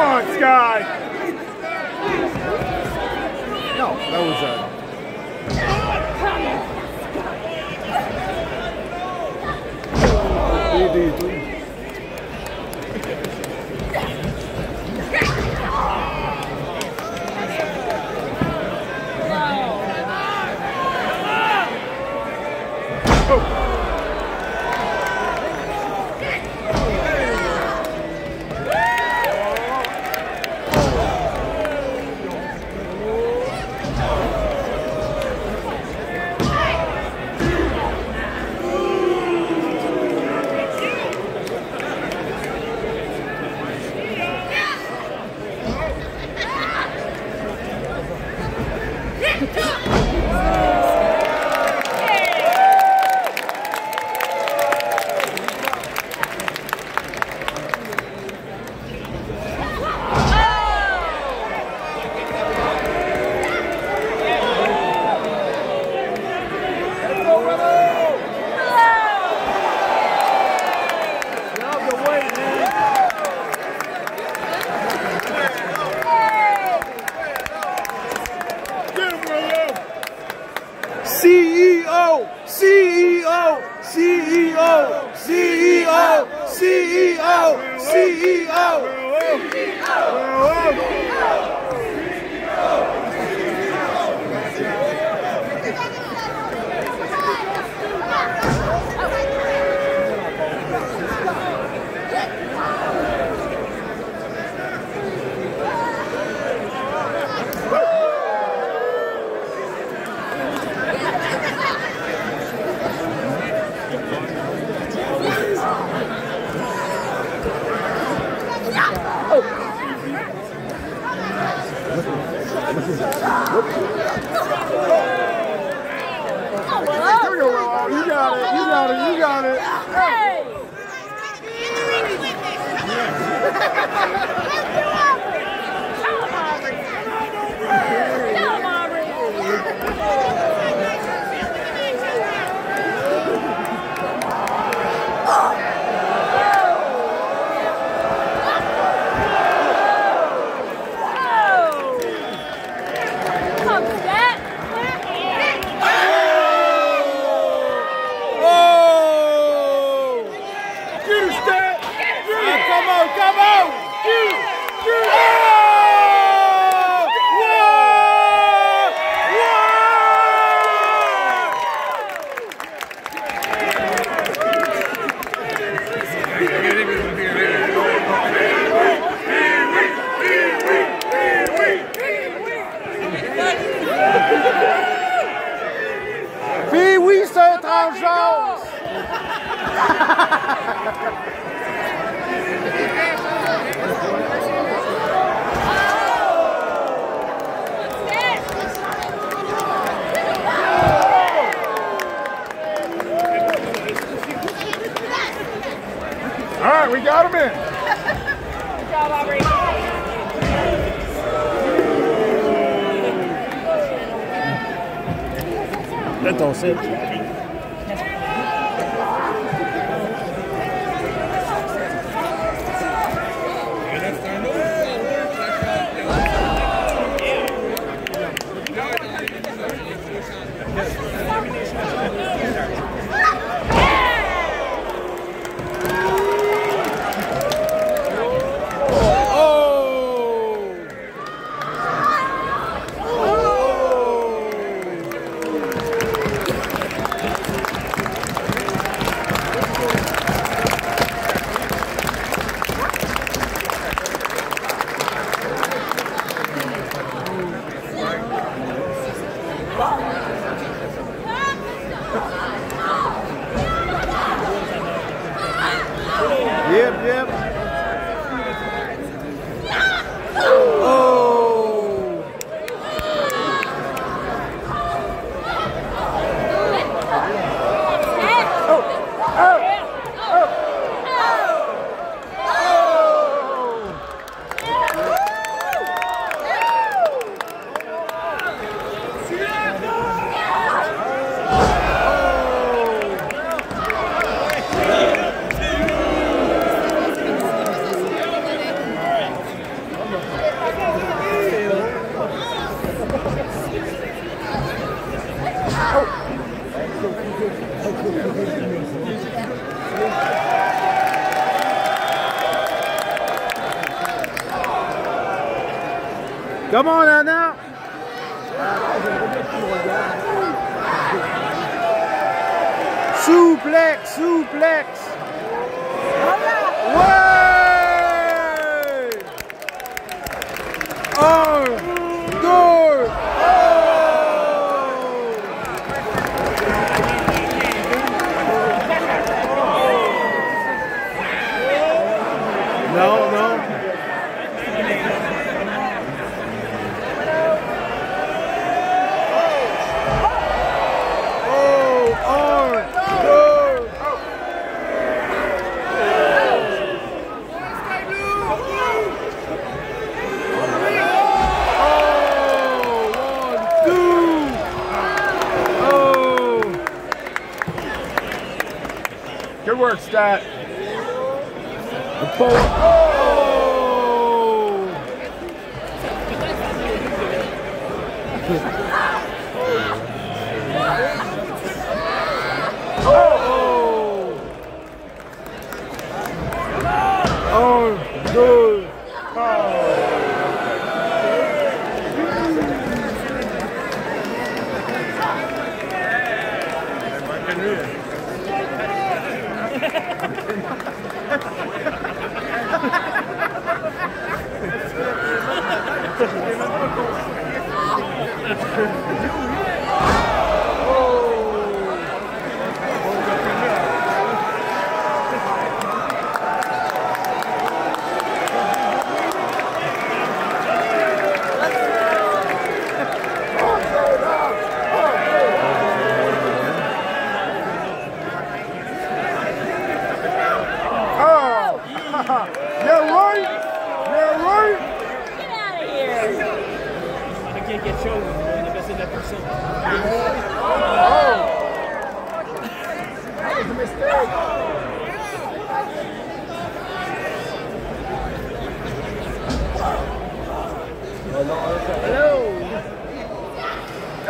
Come on, Sky. No, that was a. Uh... 跳 CEO, CEO, CEO. CEO. CEO. got him in. Good job, Aubrey. That don't sit. Come on, Anna! Souplex, souplex! that. The forward. Oh!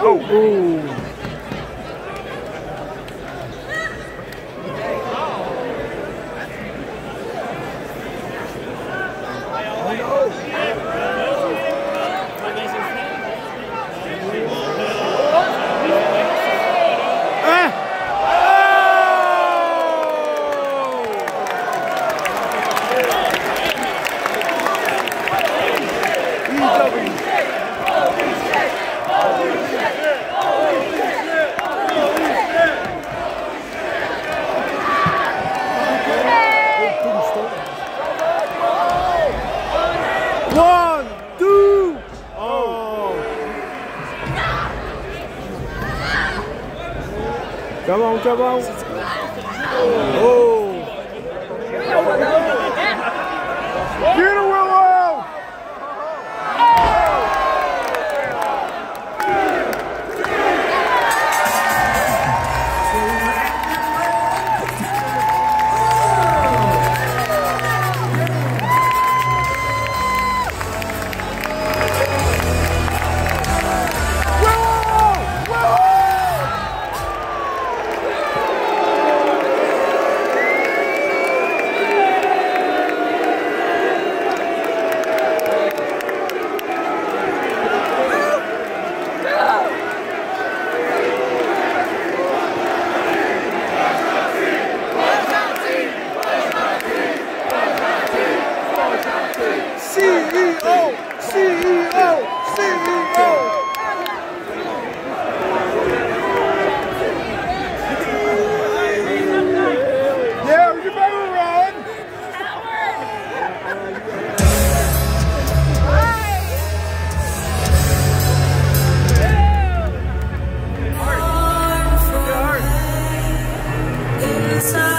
Oh. Ooh. Muito bom. Oh. inside.